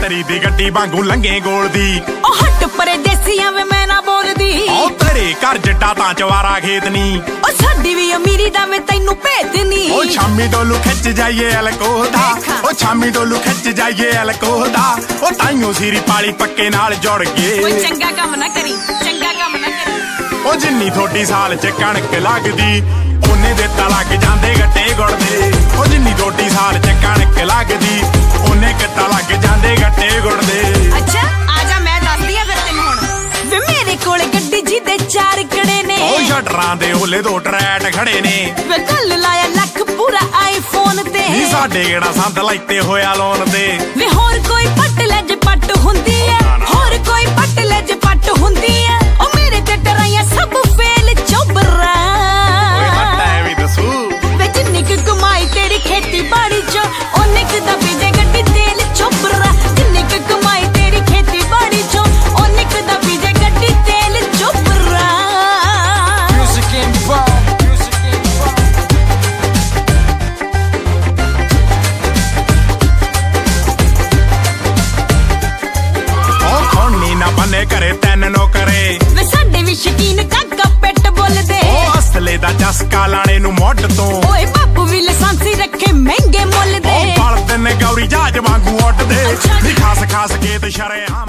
ਤੇਰੀ ਦੀ ਗੱਡੀ ਵਾਂਗੂ ਲੰਗੇ ਗੋਲ ਦੀ। ਉਹ ਹੱਟ ਪਰੇ ਦੇਸੀਆਂ ਵੇ ਮੈਂ ਨਾ ਬੋਲਦੀ। ਉਹ ਤੇਰੇ ਘਰ ਜੱਟਾ ਤਾਂ ਚਵਾਰਾ ਖੇਤ ਨਹੀਂ ਉਹ ਸਾਡੀ ਵੀ ਅਮੀਰੀ ਦਾ ਮੈਂ ਤੈਨੂੰ ਭੇਦ ਨਹੀਂ ਉਹ ਸ਼ਾਮੀ ਡੋਲੂ ਖਿੱਚ ਜਾਈਏ ਅਲਕੋਹ ਦਾ। ਉਹ ਸ਼ਾਮੀ ਡੋਲੂ ਖਿੱਚ ਜਾਈਏ ਅਲਕੋਹ ਦਾ ਉਹ ਤਾਈਓ ਸੀਰੀ ਪਾਲੀ ਪੱਕੇ ਨਾਲ ਜੁੜ ਕੋਈ ਗਏ ਚੰਗਾ ਕੰਮ ਨਾ ਕਰੀ ਚੰਗਾ ਕੰਮ ਨਾ ਕਰੀ। ਉਹ ਜਿੰਨੀ ਥੋੜੀ ਸਾਲ ਚ ਕਣਕ ਲੱਗਦੀ ਉਹਨੇ ਦੇ ਤਾਂ ਲੱਗ ਜਾਂਦੇ ਗੱਟੇ ਕੋਲ ਗੱਡੀ ਜੀ ਦੇ ਚਾਰ ਕੜੇ ਨੇ। ਉਹ ਸ਼ਟਰਾਂ ਦੇ ਓਲੇ ਦੋ ਟਰੈਟ ਖੜੇ ਨੇ। ਵੇ ਕੱਲ ਲਾਇਆ ਲੱਖ ਪੂਰਾ ਆਈਫੋਨ ਤੇ। ਸਾਡੇ ਕਿਹੜਾ ਸੰਦ ਲਾਈਤੇ ਹੋਇਆ ਲੋਨ ਤੇ। ਵੇ ਹੋਰ ਕੋਈ ਪੱਟ ਲੈ ਜੇ ਤੈਨ ਨੋ ਕਰੇ। ਵੇ ਸਾਡੇ ਵੀ ਸ਼ਕੀਨ ਕਾਕਾ ਪਿੱਟ ਬੋਲਦੇ। ਉਹ ਅਸਲੇ ਦਾ ਚਸਕਾ ਲਾਣੇ ਨੂੰ ਮੁੱਢ ਤੋਂ। ਓਏ ਬਾਪੂ ਵੀ ਲਾਇਸੈਂਸੀ ਰੱਖੇ ਮਹਿੰਗੇ ਮੁੱਲ ਦੇ। ਉਹ ਬਲਦ ਨੇ ਗੌਰੀ ਜਹਾਜ ਵਾਂਗੂ ਉੱਡਦੇ। ਖਾਸ ਖਾਸ ਕੇ ਤੇ ਸ਼ਰੇਆਮ